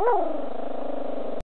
Oh.